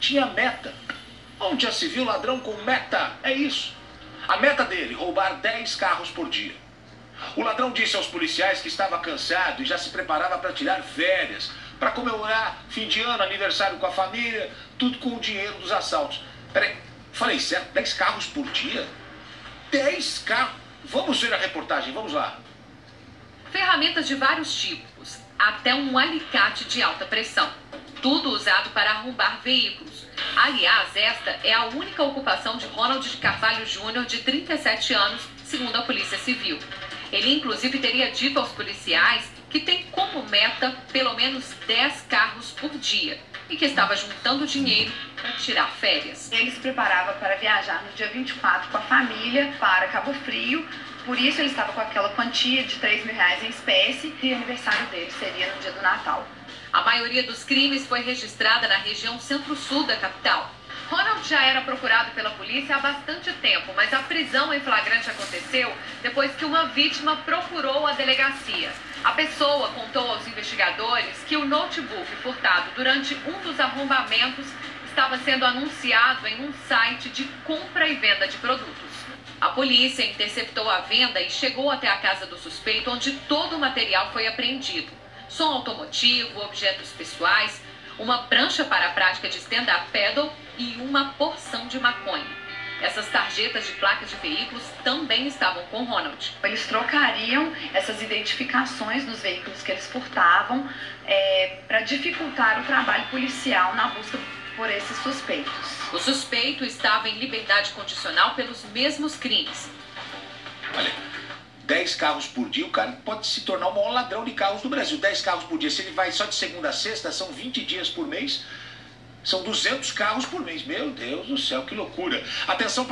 Tinha meta. Onde já se viu ladrão com meta? É isso. A meta dele, roubar 10 carros por dia. O ladrão disse aos policiais que estava cansado e já se preparava para tirar férias, para comemorar fim de ano, aniversário com a família, tudo com o dinheiro dos assaltos. Peraí, falei certo, 10 carros por dia? 10 carros? Vamos ver a reportagem, vamos lá. Ferramentas de vários tipos, até um alicate de alta pressão. Tudo usado para arrombar veículos. Aliás, esta é a única ocupação de Ronald de Carvalho Júnior, de 37 anos, segundo a Polícia Civil. Ele, inclusive, teria dito aos policiais que tem como meta pelo menos 10 carros por dia e que estava juntando dinheiro para tirar férias. Ele se preparava para viajar no dia 24 com a família para Cabo Frio, por isso ele estava com aquela quantia de 3 mil reais em espécie e o aniversário dele seria no dia do Natal. A maioria dos crimes foi registrada na região centro-sul da capital. Ronald já era procurado pela polícia há bastante tempo, mas a prisão em flagrante aconteceu depois que uma vítima procurou a delegacia. A pessoa contou aos investigadores que o notebook furtado durante um dos arrombamentos estava sendo anunciado em um site de compra e venda de produtos. A polícia interceptou a venda e chegou até a casa do suspeito, onde todo o material foi apreendido. Som automotivo, objetos pessoais, uma prancha para a prática de stand-up paddle e uma porção de maconha. Essas tarjetas de placas de veículos também estavam com Ronald. Eles trocariam essas identificações nos veículos que eles furtavam é, para dificultar o trabalho policial na busca por esses suspeitos. O suspeito estava em liberdade condicional pelos mesmos crimes. Olha, 10 carros por dia, o cara pode se tornar o maior ladrão de carros do Brasil. 10 carros por dia. Se ele vai só de segunda a sexta, são 20 dias por mês. São 200 carros por mês. Meu Deus do céu, que loucura. Atenção